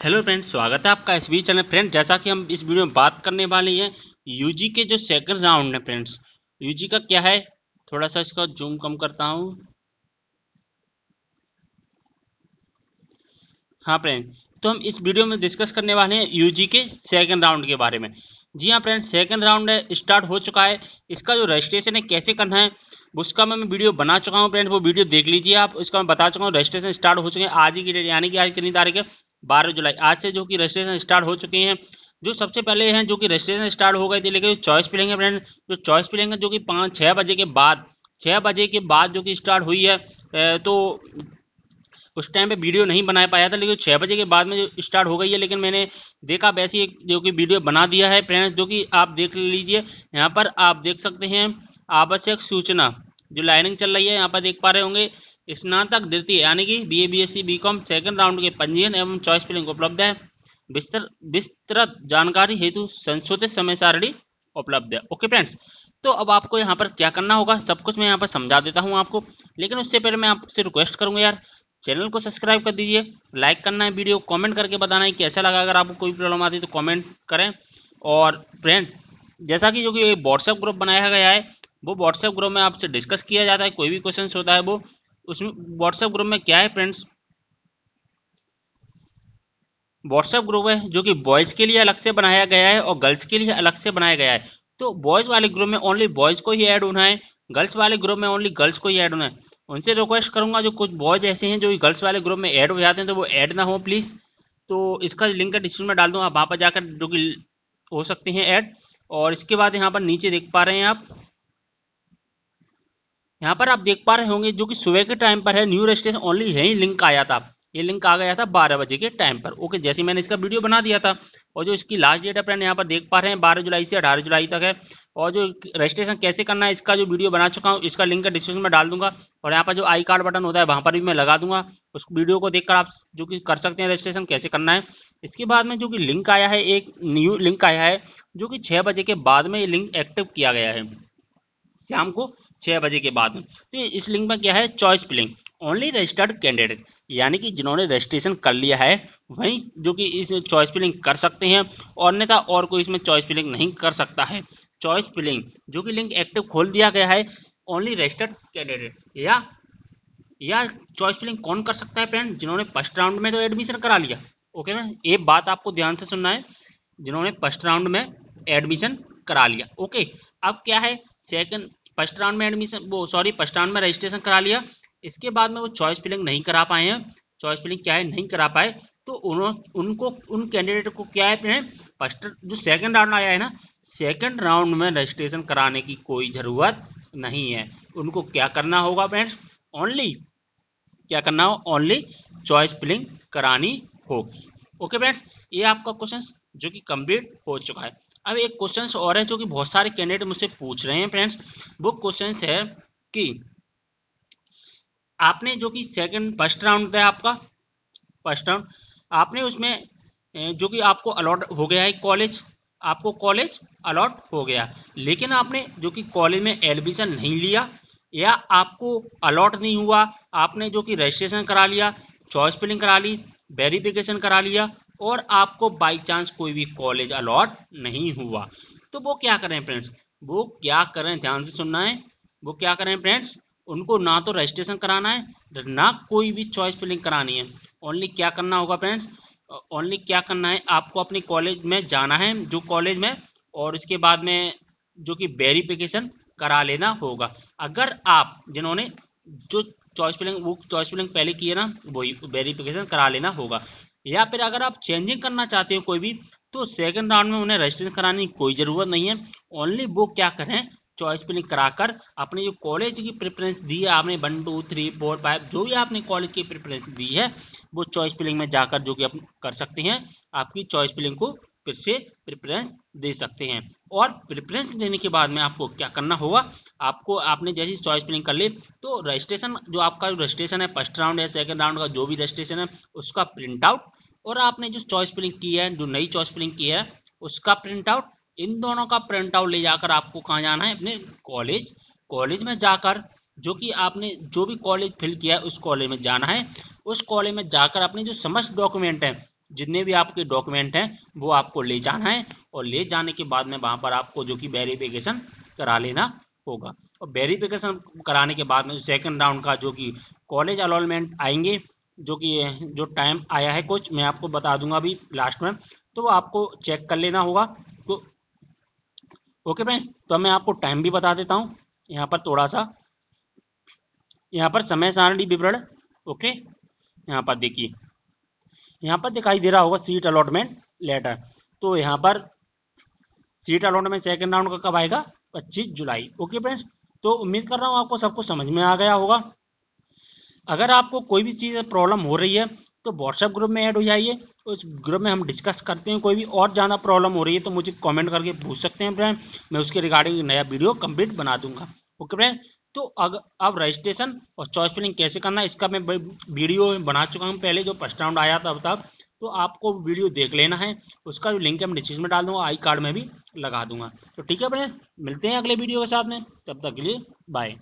Hello friends, स्वागत है आपका एस बी चैनल फ्रेंड जैसा कि हम इस वीडियो में बात करने वाले हैं, यूजी के जो सेकंड राउंड है फ्रेंड्स। यूजी का क्या है? थोड़ा सा इसका जूम कम करता हूँ। हाँ फ्रेंड तो हम इस वीडियो में डिस्कस करने वाले हैं यूजी के सेकंड राउंड के बारे में। जी हाँ फ्रेंड्स सेकंड राउंड स्टार्ट हो चुका है। इसका जो रजिस्ट्रेशन है, कैसे करना है, उसका मैं वीडियो बना चुका हूँ फ्रेंड वो वीडियो देख लीजिए आप। उसका मैं बता चुका हूँ रजिस्ट्रेशन स्टार्ट हो चुके हैं आज ही की डेट यानी कि आज कितनी तारीख है? बारह जुलाई। आज से जो कि रजिस्ट्रेशन स्टार्ट हो चुके हैं, जो सबसे पहले हैं, जो कि रजिस्ट्रेशन स्टार्ट हो गए थे, लेकिन चॉइस फिलिंग है फ्रेंड जो चॉइस फिलिंग है जो कि पाँच छः बजे के बाद छः बजे के बाद जो कि स्टार्ट हुई है तो उस टाइम पे वीडियो नहीं बना पाया था, लेकिन छः बजे के बाद में जो स्टार्ट हो गई है, लेकिन मैंने देखा वैसे एक जो कि वीडियो बना दिया है फ्रेंड्स जो कि आप देख लीजिए। यहाँ पर आप देख सकते हैं आवश्यक सूचना, जो लाइनिंग चल रही है, यहाँ पर देख पा रहे होंगे, स्नातक द्वितीय, यानी कि B A B S C B com second round के पंजीयन एवं चॉइस फिलिंग उपलब्ध है। विस्तृत जानकारी हेतु संशोधित समय सारणी उपलब्ध है। ओके फ्रेंड्स तो अब आपको यहाँ पर क्या करना होगा? सब कुछ मैं यहाँ पर समझा देता हूँ आपको। लेकिन उससे पहले मैं आपसे रिक्वेस्ट करूँगा यार चैनल को सब्सक्राइब कर दीजिए, लाइक करना है वीडियो, कमेंट करके बताना है कैसा लगा अगर आपको कोई प्रॉब्लम आती है तो कमेंट करें। और फ्रेंड्स, जैसा कि जो कि व्हाट्सएप ग्रुप बनाया गया है, वो व्हाट्सएप ग्रुप में आपसे डिस्कस किया जाता है, कोई भी क्वेश्चन होता है वो। उसमें व्हाट्सएप ग्रुप में क्या है फ्रेंड्स? व्हाट्सएप ग्रुप है जो कि बॉयज़ के लिए अलग से बनाया गया है और गर्ल्स के लिए अलग से बनाया गया है। तो बॉयज़ वाले ग्रुप में ओनली बॉयज़ को ही ऐड होना है गर्ल्स वाले ग्रुप में ओनली गर्ल्स को ही ऐड होना है। उनसे रिक्वेस्ट करूँगा जो कुछ बॉयज़ ऐसे हैं, जो गर्ल्स वाले ग्रुप में ऐड हो जाते हैं तो वो ऐड ना हो प्लीज़ तो इसका लिंक डिस्क्रिप्शन में डाल दूँ, आप वहाँ पर जाकर जो कि हो सकते हैं ऐड और इसके बाद यहाँ पर नीचे देख पा रहे हैं आप। यहाँ पर आप देख पा रहे होंगे जो कि सुबह के टाइम पर है न्यू रजिस्ट्रेशन ओनली यही लिंक आया था। ये लिंक आ गया था बारह बजे के टाइम पर। ओके जैसे मैंने इसका वीडियो बना दिया था, और जो इसकी लास्ट डेट फ्रेंड यहाँ पर देख पा रहे हैं, बारह जुलाई से अठारह जुलाई तक है, और जो रजिस्ट्रेशन कैसे करना है, इसका जो वीडियो बना चुका हूँ, इसका लिंक डिस्क्रिप्शन में डाल दूँगा, और यहाँ पर जो आई कार्ड बटन होता है, वहाँ पर भी मैं लगा दूँगा। उस वीडियो को देखकर आप जो कि कर सकते हैं रजिस्ट्रेशन कैसे करना है। इसके बाद में जो कि लिंक आया है, एक न्यू लिंक आया है, जो कि छः बजे के बाद में ये लिंक एक्टिव किया गया है, शाम को छः बजे के बाद में। तो इस लिंक में क्या है? Choice filling only registered candidate यानी कि जिन्होंने रजिस्ट्रेशन कर लिया है, वही जो कि इस चॉइस फिलिंग कर सकते हैं और अन्यथा और कोई इसमें चॉइस फिलिंग नहीं कर सकता है। चॉइस फिलिंग जो कि लिंक एक्टिव खोल दिया गया है ओनली रजिस्टर्ड कैंडिडेट या या चॉइस फिलिंग कौन कर सकता है फ्रेंड जिन्होंने फ़र्स्ट राउंड में तो एडमिशन करा लिया। ओके ना ये बात आपको ध्यान से सुनना है। जिन्होंने फ़र्स्ट राउंड में एडमिशन करा लिया। ओके अब क्या है? सेकंड फ़र्स्ट राउंड में एडमिशन वो सॉरी फ़र्स्ट राउंड में रजिस्ट्रेशन करा लिया। इसके बाद में वो चॉइस फिलिंग नहीं करा पाए हैं। चॉइस फिलिंग क्या है? नहीं करा पाए। तो उनको, उन कैंडिडेट को क्या है? फ़र्स्ट जो सेकंड राउंड आया है ना सेकंड राउंड में रजिस्ट्रेशन कराने की कोई ज़रूरत नहीं है। उनको क्या करना होगा फ्रेंड्स ओनली क्या करना हो? ओनली चॉइस फिलिंग करानी होगी। ओके फ्रेंड्स ये आपका क्वेश्चन जो कि कंप्लीट हो चुका है। अब एक क्वेश्चन और है जो कि बहुत सारे कैंडिडेट मुझसे पूछ रहे हैं फ्रेंड्स वो क्वेश्चन है कि आपने जो कि सेकंड फ़र्स्ट राउंड था आपका फ़र्स्ट राउंड आपने उसमें जो कि आपको अलॉट हो गया है कॉलेज आपको कॉलेज अलॉट हो गया। लेकिन आपने जो कि कॉलेज में एडमिशन नहीं लिया, या आपको अलॉट नहीं हुआ, आपने जो कि रजिस्ट्रेशन करा लिया चॉइस फिलिंग करा ली वेरिफिकेशन करा लिया, और आपको बाई चांस कोई भी कॉलेज अलॉट नहीं हुआ। तो वो क्या करें फ्रेंड्स वो क्या करें? ध्यान से सुनना है। वो क्या करें फ्रेंड्स उनको ना तो रजिस्ट्रेशन कराना है, ना कोई भी चॉइस फिलिंग करानी है। ओनली क्या करना होगा फ्रेंड्स ओनली क्या करना है? आपको अपने कॉलेज में जाना है, जो कॉलेज में, और इसके बाद में जो कि वेरिफिकेशन करा लेना होगा। अगर आप, जिन्होंने जो चॉइस फिलिंग वो चॉइस फिलिंग पहले की है ना, वही वेरिफिकेशन करा लेना होगा। या फिर अगर आप चेंजिंग करना चाहते हो कोई भी तो सेकंड राउंड में उन्हें रजिस्ट्रेशन कराने की कोई ज़रूरत नहीं है। ओनली वो क्या करें चॉइस फिलिंग कराकर अपने जो कॉलेज की प्रेफरेंस दी है, आपने one two three four five जो भी आपने कॉलेज की प्रेफरेंस दी है, वो चॉइस फिलिंग में जाकर जो कि आप कर सकते हैं, आपकी चॉइस फिलिंग को फिर से प्रेफरेंस दे सकते हैं। और प्रेफरेंस देने के बाद में आपको क्या करना होगा, आपको, आपने जैसी चॉइस फिलिंग कर ली तो रजिस्ट्रेशन जो आपका रजिस्ट्रेशन है फ़र्स्ट राउंड है सेकंड राउंड का जो भी रजिस्ट्रेशन है, उसका प्रिंट आउट और आपने जो चॉइस फिलिंग की है, जो नई चॉइस फिलिंग की है, उसका प्रिंट आउट इन दोनों का प्रिंट आउट ले जाकर आपको कहाँ जाना है? अपने कॉलेज कॉलेज में जाकर जो कि आपने जो भी कॉलेज फिल किया है, उस कॉलेज में जाना है। उस कॉलेज में जाकर अपने जो समस्त डॉक्यूमेंट है, जितने भी आपके डॉक्यूमेंट हैं, वो आपको ले जाना है और ले जाने के बाद में वहाँ पर आपको जो कि वेरिफिकेशन करा लेना होगा। और वेरिफिकेशन कराने के बाद में सेकंड राउंड का जो कि कॉलेज अलॉटमेंट आएँगे, जो कि जो टाइम आया है कुछ, मैं आपको बता दूँगा अभी लास्ट में तो आपको चेक कर लेना होगा। तो ओके फ्रेंड्स तो मैं आपको टाइम भी बता देता हूँ। यहाँ पर थोड़ा सा यहाँ पर समय सारणी विवरण, ओके? यहाँ पर देखिए। यहाँ पर दिखाई दे रहा होगा सीट अलॉटमेंट लेटर तो यहाँ पर सीट अलॉटमेंट सेकेंड राउंड का कब आएगा? पच्चीस जुलाई। ओके फ्रेंड्स तो उम्मीद कर रहा हूँ आपको सब कुछ समझ में आ गया होगा। अगर आपको कोई भी चीज़ प्रॉब्लम हो रही है तो व्हाट्सएप ग्रुप में ऐड हो जाइए। उस ग्रुप में हम डिस्कस करते हैं, कोई भी और ज़्यादा प्रॉब्लम हो रही है तो मुझे कमेंट करके पूछ सकते हैं फ्रेंड मैं उसके रिगार्डिंग नया वीडियो कंप्लीट बना दूँगा। ओके फ्रेंड तो अगर अब रजिस्ट्रेशन और चॉइस फिलिंग कैसे करना इसका मैं वीडियो बना चुका हूँ। पहले जो फ़र्स्ट राउंड आया था, अब तक तो आपको वीडियो देख लेना है। उसका लिंक हम डिस्क्रिप्शन में डाल दूँगा आई कार्ड में भी लगा दूँगा। तो ठीक है फ्रेंड्स मिलते हैं अगले वीडियो के साथ में। तब तक के लिए बाय